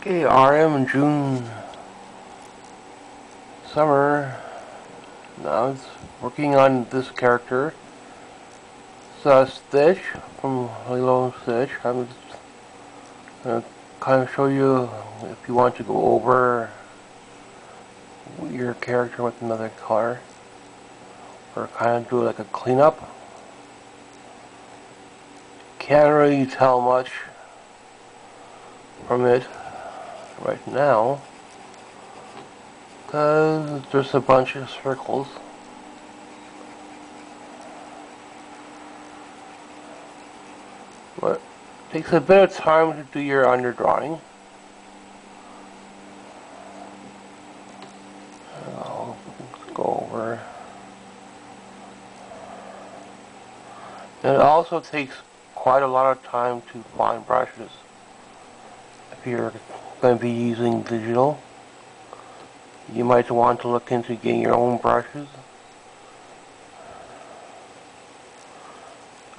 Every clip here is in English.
Okay, RM June summer. Now it's working on this character. Uh, Stitch from Lilo Stitch. I'm just gonna kind of show you if you want to go over your character with another color or kind of do like a cleanup. Can't really tell much from it right now. Because there's a bunch of circles. But it takes a bit of time to do your underdrawing. I'll go over. And it also takes quite a lot of time to find brushes. If you're going to be using digital. You might want to look into getting your own brushes.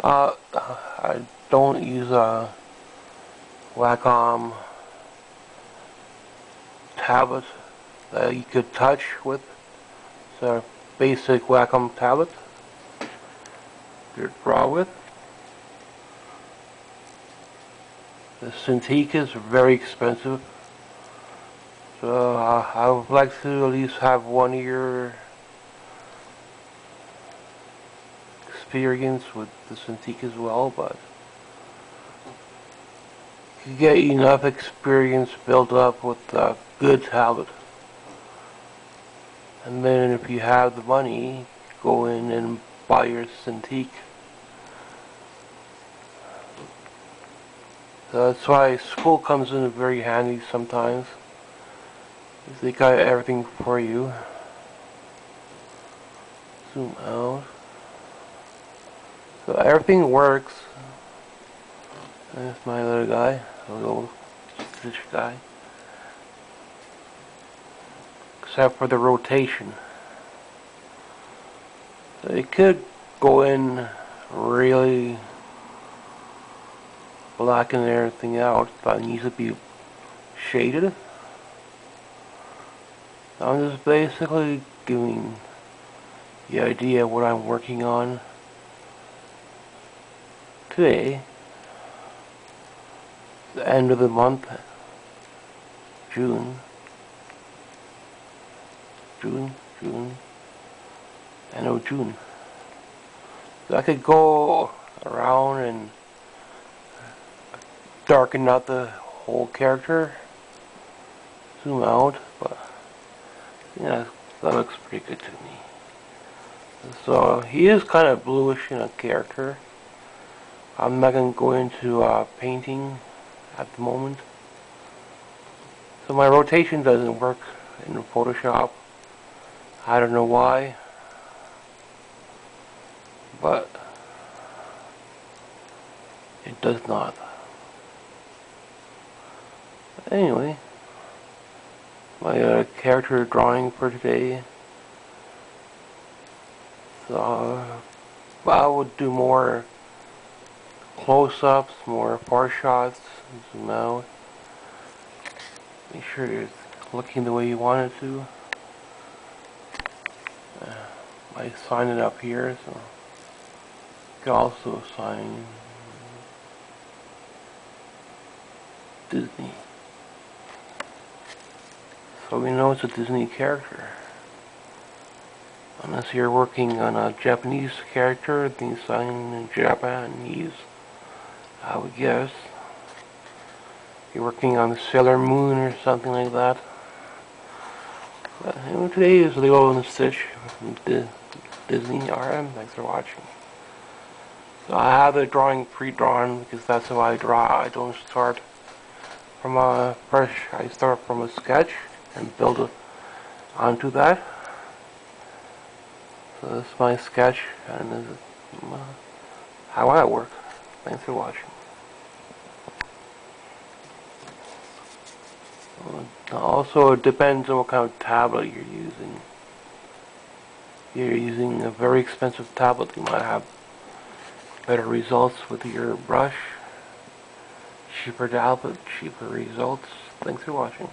Uh, I don't use a Wacom tablet that you could touch with. It's a basic Wacom tablet to draw with. The Cintiq is very expensive. So uh, I would like to at least have one year experience with the Cintiq as well, but you get enough experience built up with a good tablet. And then if you have the money, go in and buy your Cintiq. That's why school comes in very handy sometimes. They got everything for you. Zoom out. So everything works. There's my little guy, little stitch guy. Except for the rotation. So you could go in really blacking everything out, but it needs to be shaded. I'm just basically giving the idea of what I'm working on today, the end of the month, June, June, June, end of June. So I could go around and darken out the whole character, zoom out, but yeah, that looks pretty good to me. So he is kind of bluish in a character. I'm not going to go into uh, painting at the moment. So my rotation doesn't work in Photoshop. I don't know why. But it does not. Anyway, my uh, character drawing for today. So, uh, I would do more close-ups, more far shots, zoom out. Make sure it's looking the way you want it to. Uh, I sign it up here, so you can also sign Disney. So we know it's a Disney character. Unless you're working on a Japanese character, sign in Japanese, I would guess. You're working on the Sailor Moon or something like that. But anyway, today is Lilo and Stitch from Disney RM. Thanks for watching. So I have the drawing pre-drawn because that's how I draw. I don't start from a fresh. I start from a sketch and build onto that. So this is my sketch and this is uh, how I work. Thanks for watching. Uh, also, it depends on what kind of tablet you're using. If you're using a very expensive tablet, you might have better results with your brush Cheaper output, cheaper results. Thanks for watching.